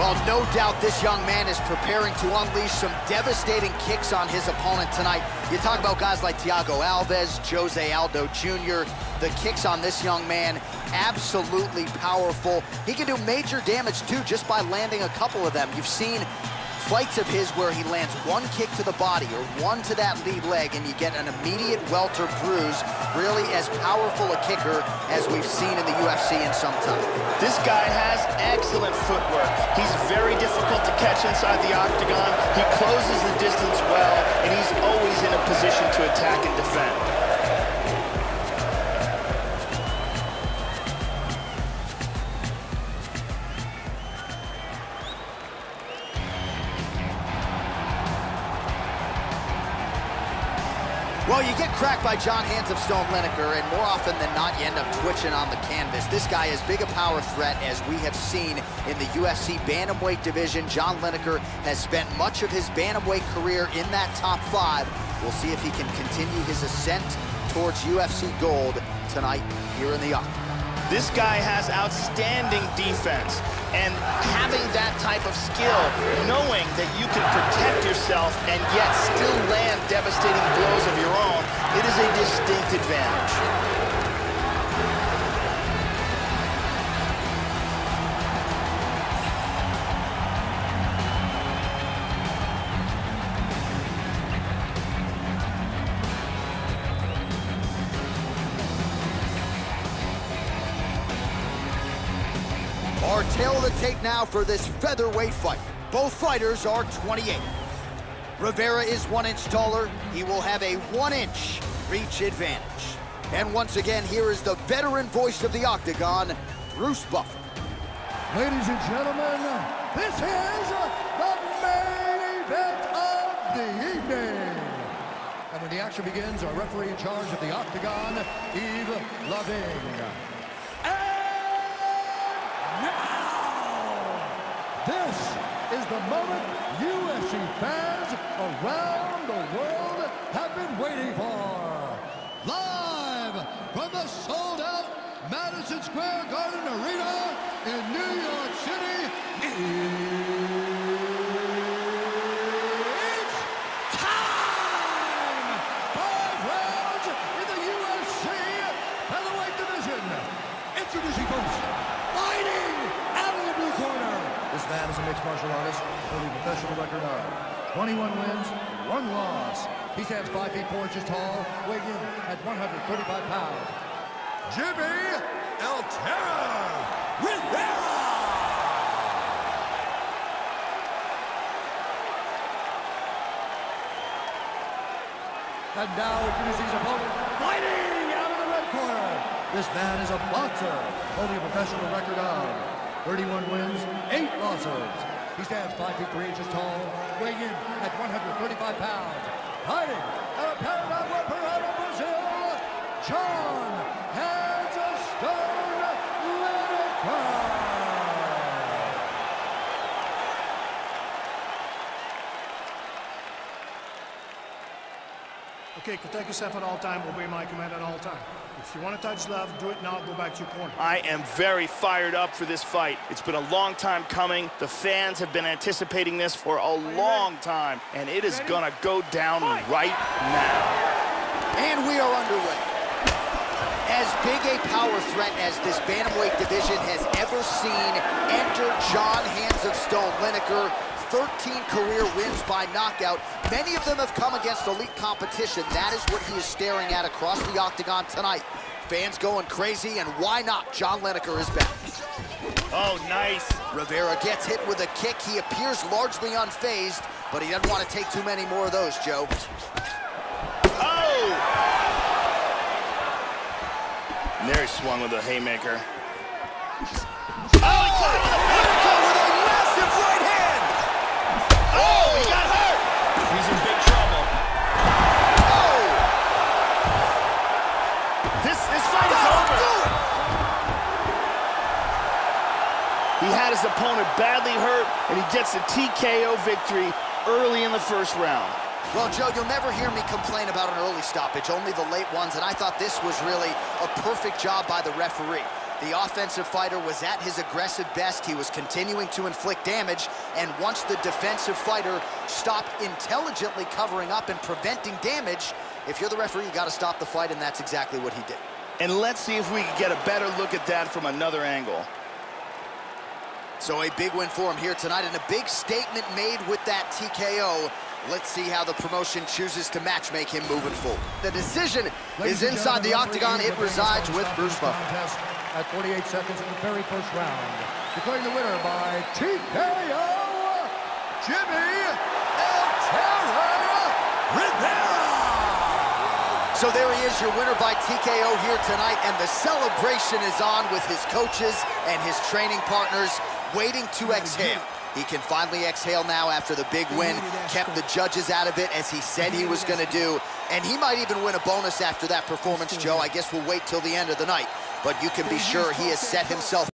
Well, no doubt this young man is preparing to unleash some devastating kicks on his opponent tonight. You talk about guys like Thiago Alves, Jose Aldo Jr., the kicks on this young man, absolutely powerful. He can do major damage, too, just by landing a couple of them. You've seen fights of his where he lands one kick to the body or one to that lead leg and you get an immediate welter bruise. Really as powerful a kicker as we've seen in the UFC in some time. This guy has excellent footwork. He's very difficult to catch inside the octagon. He closes the distance well, and he's always in a position to attack and defend. Well, you get cracked by John Hands of Stone Lineker, and more often than not, you end up twitching on the canvas. This guy is big a power threat as we have seen in the UFC bantamweight division. John Lineker has spent much of his bantamweight career in that top five. We'll see if he can continue his ascent towards UFC gold tonight here in the Octagon. This guy has outstanding defense. And having that type of skill, knowing that you can protect yourself and yet still land devastating blows of your own, it is a distinct advantage. Tail the tape now for this featherweight fight. Both fighters are 28. Rivera is one inch taller. He will have a one inch reach advantage. And once again, here is the veteran voice of the Octagon, Bruce Buffer. Ladies and gentlemen, this is the main event of the evening. And when the action begins, our referee in charge of the Octagon, Yves Lavigne. This is the moment UFC fans around the world have been waiting for. Live from the sold-out Madison Square Garden Arena in New York City. man is a mixed martial artist with a professional record of 21 wins, one loss. He stands 5 feet 4 inches tall, weighing in at 135 pounds. Jimmy Altera Rivera! And now introducing his opponent, fighting out of the red corner. This man is a boxer, holding a professional record of 31 wins, 8 losses. He stands 5 feet 3 inches tall, weighing in at 135 pounds. Fighting out of Paraná, Brazil, John Hands of Stone Lineker. Okay, protect yourself at all time, obey my command at all time. If you want to touch love, do it now, go back to your corner. I am very fired up for this fight. It's been a long time coming. The fans have been anticipating this for a long time, and it is going to go down right now. And we are underway. As big a power threat as this bantamweight division has ever seen, enter John Hands of Stone Lineker, 13 career wins by knockout. Many of them have come against elite competition. That is what he is staring at across the octagon tonight. Fans going crazy, and why not? John Lineker is back. Oh, nice. Rivera gets hit with a kick. He appears largely unfazed, but he doesn't want to take too many more of those, Joe. Oh! And there he swung with a haymaker. Had his opponent badly hurt, and he gets a TKO victory early in the first round. Well, Joe, you'll never hear me complain about an early stoppage, only the late ones, and I thought this was really a perfect job by the referee. The offensive fighter was at his aggressive best. He was continuing to inflict damage, and once the defensive fighter stopped intelligently covering up and preventing damage, if you're the referee, you got to stop the fight, and that's exactly what he did. And let's see if we can get a better look at that from another angle. So a big win for him here tonight, and a big statement made with that TKO. Let's see how the promotion chooses to matchmake him moving forward. The decision Ladies is inside the octagon. It Ian resides with Bruce this Buffer. At 48 seconds in the very first round. Declaring the winner by TKO, Jimmie El Terror Rivera. So there he is, your winner by TKO here tonight, and the celebration is on with his coaches and his training partners waiting to exhale. He can finally exhale now after the big win, kept the judges out of it as he said he was gonna do, and he might even win a bonus after that performance, Joe. I guess we'll wait till the end of the night, but you can be sure he has set himself